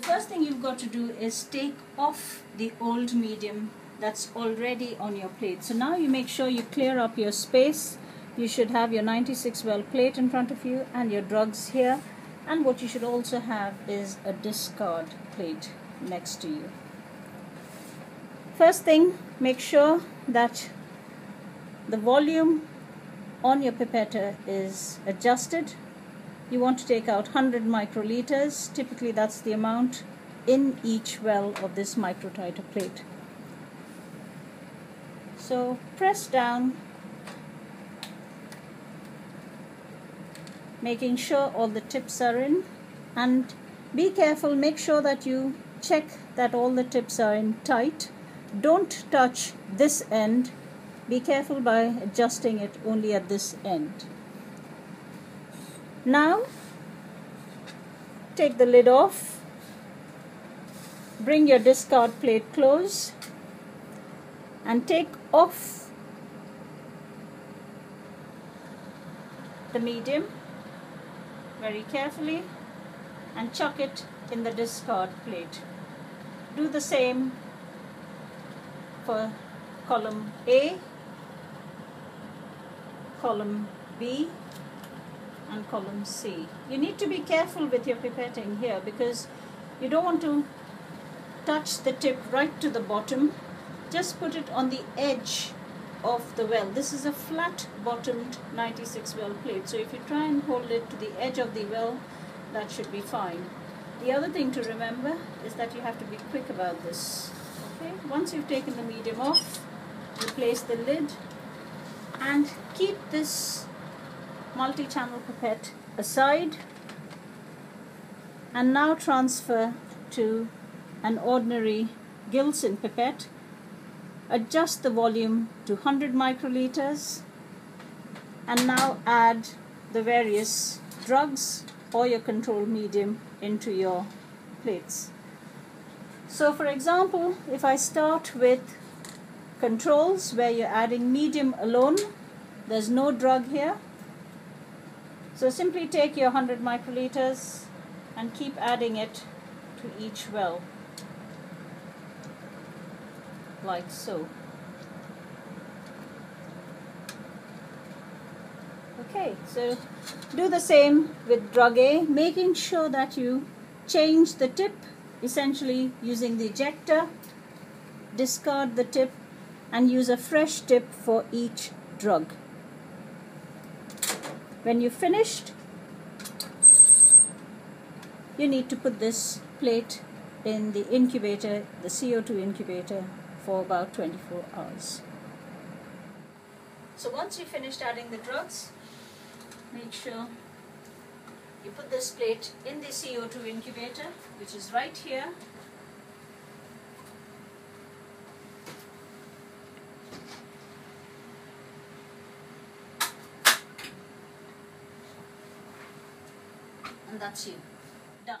the first thing you've got to do is take off the old medium that's already on your plate. So now you make sure you clear up your space. You should have your 96 well plate in front of you and your drugs here. And what you should also have is a discard plate next to you. First thing, make sure that the volume on your pipette is adjusted you want to take out 100 microliters. Typically that's the amount in each well of this microtiter plate. So press down making sure all the tips are in. And be careful make sure that you check that all the tips are in tight. Don't touch this end. Be careful by adjusting it only at this end. Now take the lid off, bring your discard plate close and take off the medium very carefully and chuck it in the discard plate. Do the same for column A column B and column C. You need to be careful with your pipetting here because you don't want to touch the tip right to the bottom. Just put it on the edge of the well. This is a flat bottomed 96 well plate. So if you try and hold it to the edge of the well, that should be fine. The other thing to remember is that you have to be quick about this. Okay, once you've taken the medium off, replace the lid and keep this multi-channel pipette aside and now transfer to an ordinary Gilson pipette adjust the volume to 100 microliters and now add the various drugs or your control medium into your plates so for example if I start with controls where you're adding medium alone. There's no drug here. So simply take your 100 microliters and keep adding it to each well like so. Okay, so do the same with drug A, making sure that you change the tip, essentially using the ejector, discard the tip and use a fresh tip for each drug. When you're finished, you need to put this plate in the incubator, the CO2 incubator, for about 24 hours. So once you've finished adding the drugs, make sure you put this plate in the CO2 incubator, which is right here and that's you. Done.